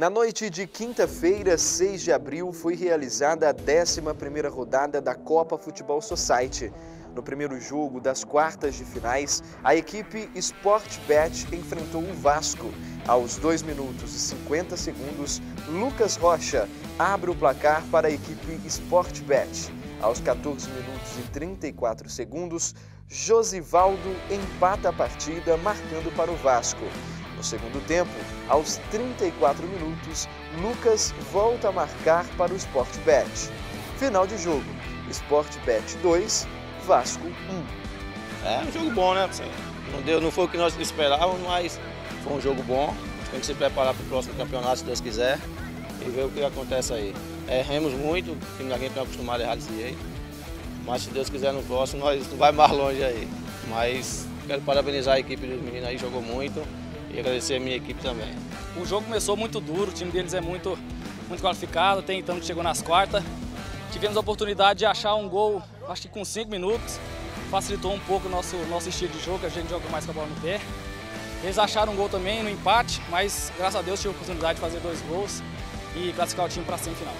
Na noite de quinta-feira, 6 de abril, foi realizada a 11ª rodada da Copa Futebol Society. No primeiro jogo das quartas de finais, a equipe Sportbet enfrentou o Vasco. Aos 2 minutos e 50 segundos, Lucas Rocha abre o placar para a equipe Sportbet. Aos 14 minutos e 34 segundos, Josivaldo empata a partida, marcando para o Vasco. No segundo tempo, aos 34 minutos, Lucas volta a marcar para o Sportbet. Final de jogo: Sportbet 2, Vasco 1. É um jogo bom, né? Não, deu, não foi o que nós esperávamos, mas foi um jogo bom. Tem que se preparar para o próximo campeonato, se Deus quiser, e ver o que acontece aí. Erremos muito, porque ninguém está acostumado a errar desse jeito. Mas se Deus quiser no próximo, nós vai mais longe aí. Mas quero parabenizar a equipe dos meninos aí, jogou muito e agradecer a minha equipe também. O jogo começou muito duro, o time deles é muito, muito qualificado, tem então que chegou nas quartas. Tivemos a oportunidade de achar um gol, acho que com 5 minutos, facilitou um pouco o nosso, nosso estilo de jogo, a gente joga mais com a bola no pé. Eles acharam um gol também no empate, mas graças a Deus tive a oportunidade de fazer dois gols e classificar o time para a semifinal.